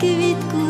квітку